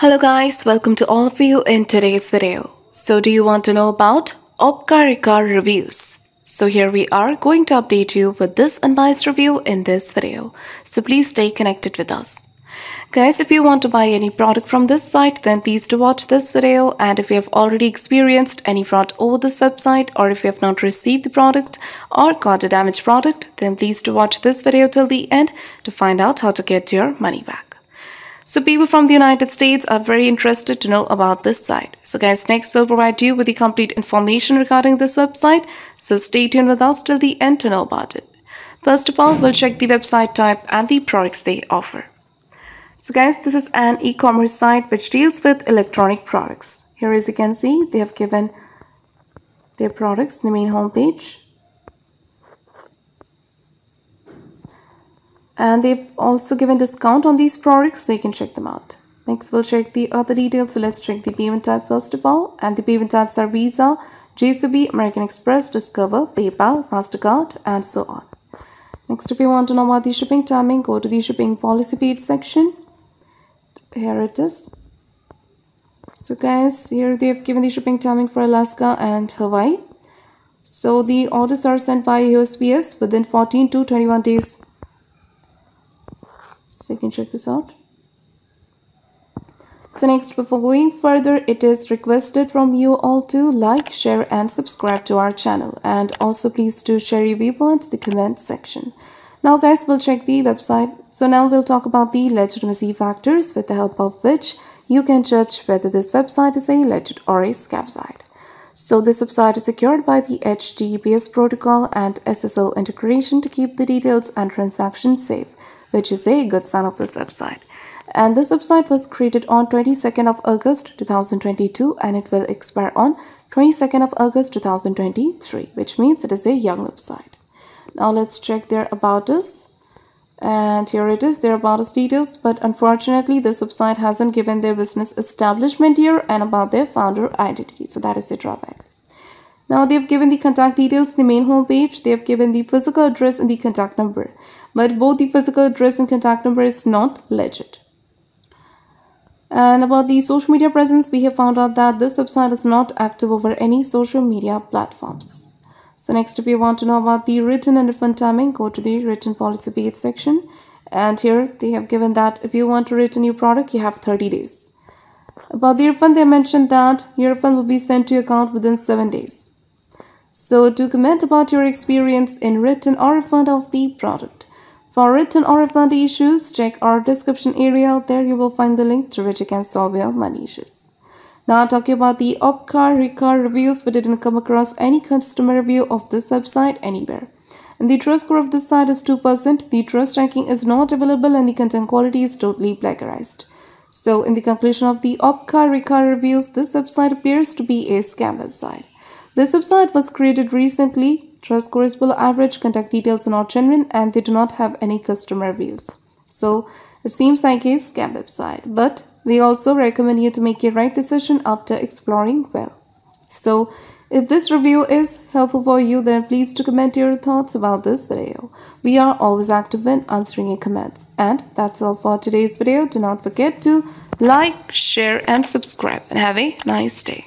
Hello guys, welcome to all of you in today's video. So do you want to know about Opkarikar reviews? So here we are going to update you with this unbiased review in this video. So please stay connected with us. Guys, if you want to buy any product from this site, then please do watch this video. And if you have already experienced any fraud over this website, or if you have not received the product or got a damaged product, then please do watch this video till the end to find out how to get your money back. So people from the United States are very interested to know about this site. So guys, next we'll provide you with the complete information regarding this website. So stay tuned with us till the end to know about it. First of all, we'll check the website type and the products they offer. So guys, this is an e-commerce site which deals with electronic products. Here as you can see, they have given their products in the main homepage. And they've also given discount on these products so you can check them out. Next we'll check the other details. So let's check the payment type first of all. And the payment types are visa jcb american express discover paypal mastercard and so on. Next if you want to know about the shipping timing go to the shipping policy page section. Here it is. So guys here they have given the shipping timing for alaska and hawaii. So the orders are sent by usps within 14 to 21 days so you can check this out. So next before going further it is requested from you all to like share and subscribe to our channel. And also please do share your viewpoints in the comment section. Now guys we'll check the website. So now we'll talk about the legitimacy factors with the help of which you can judge whether this website is a legit or a scam site. So this website is secured by the HTTPS protocol and SSL integration to keep the details and transactions safe which is a good sign of this website. And this website was created on 22nd of August 2022 and it will expire on 22nd of August 2023, which means it is a young website. Now let's check their about us. And here it is, their about us details. But unfortunately, this website hasn't given their business establishment year and about their founder identity. So that is a drawback. Now they've given the contact details the main homepage. They have given the physical address and the contact number. But both the physical address and contact number is not legit. And about the social media presence, we have found out that this website is not active over any social media platforms. So next, if you want to know about the written and refund timing, go to the written policy page section. And here they have given that if you want to return your product, you have 30 days. About the refund, they mentioned that your refund will be sent to your account within 7 days. So to comment about your experience in written or refund of the product. For written or refund issues, check our description area. There you will find the link to which you can solve your money issues. Now talking about the Opkarikar reviews, we didn't come across any customer review of this website anywhere. And the trust score of this site is 2%. The trust ranking is not available and the content quality is totally plagiarized. So in the conclusion of the Opkarikar reviews, this website appears to be a scam website. This website was created recently. Trust below average, contact details are not genuine, and they do not have any customer reviews. So it seems like a scam website, but we also recommend you to make a right decision after exploring well. So if this review is helpful for you, then please do comment your thoughts about this video. We are always active in answering your comments. And that's all for today's video. Do not forget to like, share and subscribe and have a nice day.